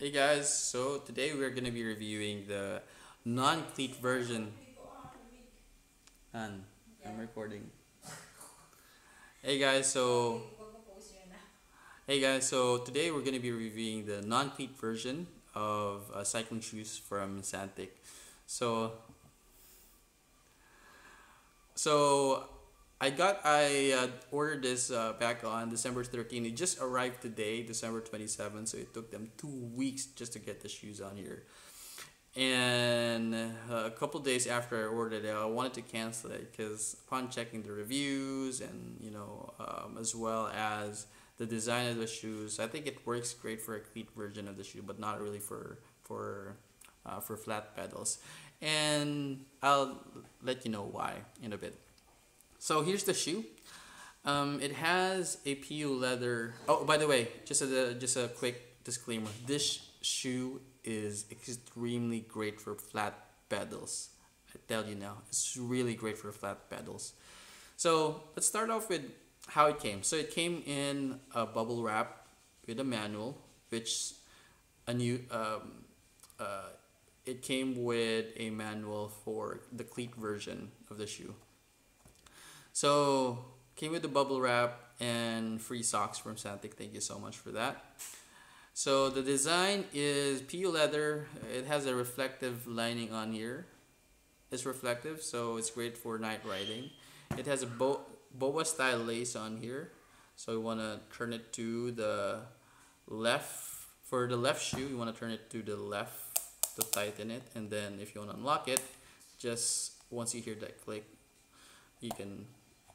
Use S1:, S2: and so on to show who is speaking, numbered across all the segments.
S1: Hey guys, so today we're gonna be reviewing the non-cleat version. And I'm recording. Hey guys, so hey guys, so today we're gonna be reviewing the non-cleat version of uh, cycling shoes from Santic. So, so I got I uh, ordered this uh, back on December 13. It just arrived today, December 27. So it took them two weeks just to get the shoes on here. And uh, a couple days after I ordered it, I wanted to cancel it because upon checking the reviews and you know um, as well as the design of the shoes, I think it works great for a cleat version of the shoe, but not really for for uh, for flat pedals. And I'll let you know why in a bit. So here's the shoe. Um, it has a PU leather. Oh, by the way, just a just a quick disclaimer. This shoe is extremely great for flat pedals. I tell you now, it's really great for flat pedals. So let's start off with how it came. So it came in a bubble wrap with a manual, which a new um, uh, it came with a manual for the cleat version of the shoe. So came with the bubble wrap and free socks from Santic. Thank you so much for that. So the design is PU leather. It has a reflective lining on here. It's reflective, so it's great for night riding. It has a bo boa style lace on here. So you want to turn it to the left. For the left shoe, you want to turn it to the left to tighten it. And then if you want to unlock it, just once you hear that click, you can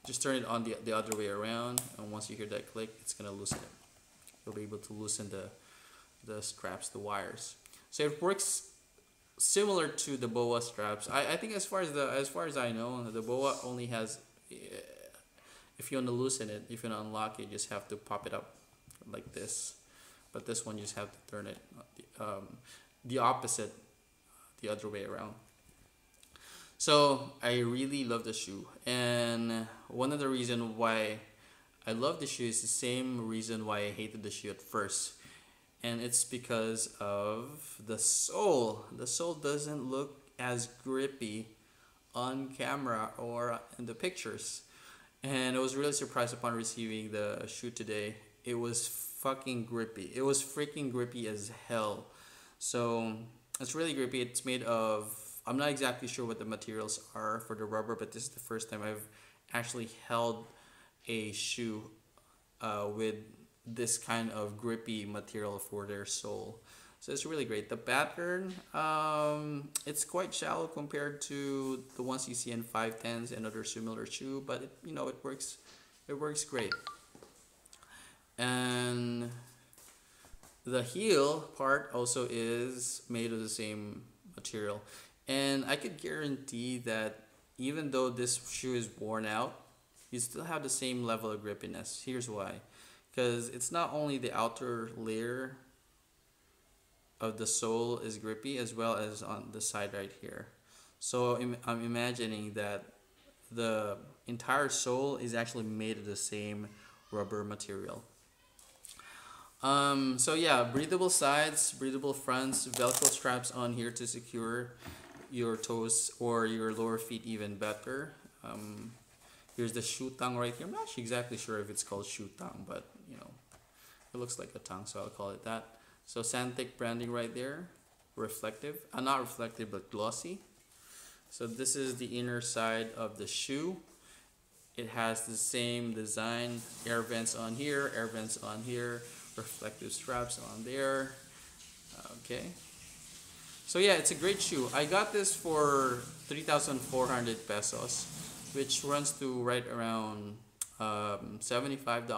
S1: just turn it on the, the other way around and once you hear that click it's gonna loosen it. You'll be able to loosen the the straps the wires. So it works similar to the boa straps. I, I think as far as the as far as I know the boa only has eh, if you want to loosen it if you want to unlock it you just have to pop it up like this. But this one you just have to turn it um, the opposite the other way around so I really love the shoe, and one of the reason why I love the shoe is the same reason why I hated the shoe at first, and it's because of the sole. The sole doesn't look as grippy on camera or in the pictures, and I was really surprised upon receiving the shoe today. It was fucking grippy. It was freaking grippy as hell. So it's really grippy. It's made of I'm not exactly sure what the materials are for the rubber, but this is the first time I've actually held a shoe uh, with this kind of grippy material for their sole. So it's really great. The pattern, um, it's quite shallow compared to the ones you see in 510s and other similar shoe, but it, you know, it works, it works great. And the heel part also is made of the same material. And I could guarantee that even though this shoe is worn out, you still have the same level of grippiness. Here's why. Because it's not only the outer layer of the sole is grippy as well as on the side right here. So I'm imagining that the entire sole is actually made of the same rubber material. Um, so yeah, breathable sides, breathable fronts, velcro straps on here to secure your toes or your lower feet even better. Um, here's the shoe tongue right here. I'm not exactly sure if it's called shoe tongue, but you know, it looks like a tongue, so I'll call it that. So Santic branding right there, reflective, uh, not reflective, but glossy. So this is the inner side of the shoe. It has the same design, air vents on here, air vents on here, reflective straps on there. Okay, so yeah, it's a great shoe. I got this for 3,400 pesos, which runs to right around um, $75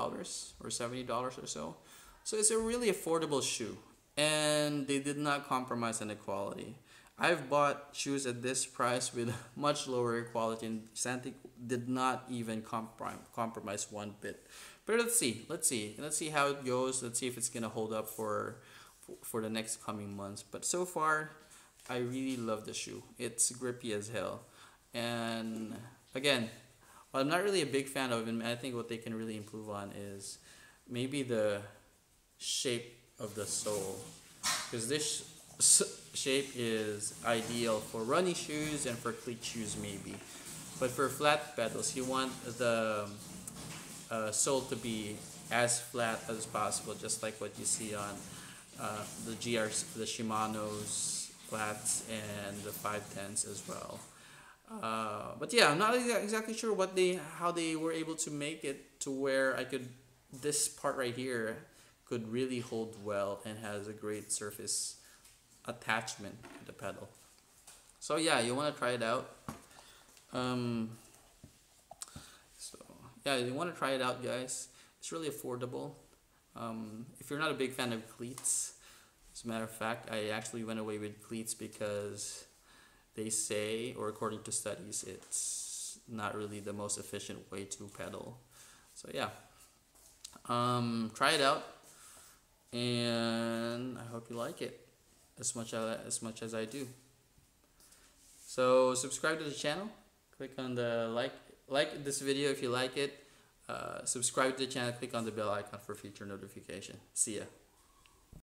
S1: or $70 or so. So it's a really affordable shoe and they did not compromise on the quality. I've bought shoes at this price with much lower quality and Santic did not even comprom compromise one bit. But let's see, let's see, let's see how it goes. Let's see if it's gonna hold up for for the next coming months. But so far, I really love the shoe. It's grippy as hell. And again, I'm not really a big fan of it. I think what they can really improve on is maybe the shape of the sole. because this shape is ideal for running shoes and for cleat shoes maybe. But for flat pedals, you want the uh, sole to be as flat as possible, just like what you see on uh, the GR, the Shimano's flats and the 510s as well. Uh, but yeah, I'm not exactly sure what they, how they were able to make it to where I could, this part right here could really hold well and has a great surface attachment to the pedal. So yeah, you want to try it out. Um, so yeah, you want to try it out, guys. It's really affordable. Um, if you're not a big fan of cleats, as a matter of fact, I actually went away with cleats because they say, or according to studies, it's not really the most efficient way to pedal. So yeah, um, try it out, and I hope you like it as much as, as much as I do. So subscribe to the channel. Click on the like like this video if you like it. Uh, subscribe to the channel. Click on the bell icon for future notification. See ya.